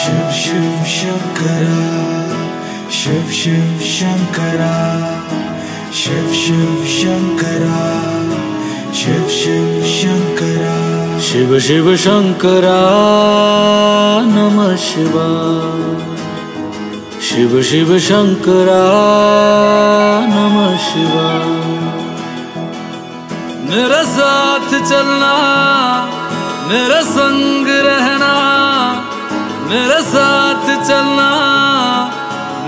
शंकरा शिव शंकर, शिव शंकरा, शिव शिव शंकरा, शिव शिव शंकरा। शिव शिव शंकरा, नमः शिवा शिव शिव शंकरा, नमः शिवा मेरे साथ चलना, मेरे संग मेरे साथ चलना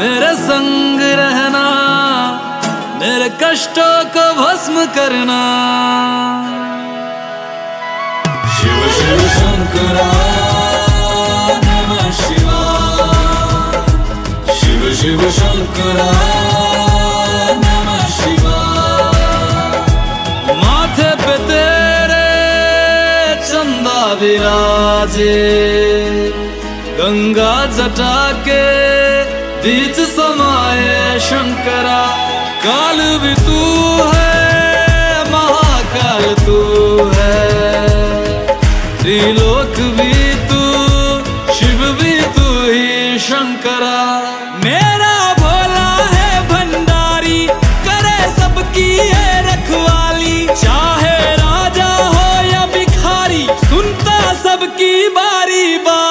मेरे संग रहना मेरे कष्टों को भस्म करना। शिव शिव शंकरा नमः शिवा। शिव शिव शंकरा नमः शिवा। माथे पे तेरे चंदा विराजे। गंगा जटा के बीच समाये शंकरा। काल भी तू है, महाकाल तू है। त्रिलोक भी तू, शिव भी तू ही शंकरा। मेरा भोला है भंडारी, करे सबकी है रखवाली। चाहे राजा हो या भिखारी, सुनता सबकी बारी बारी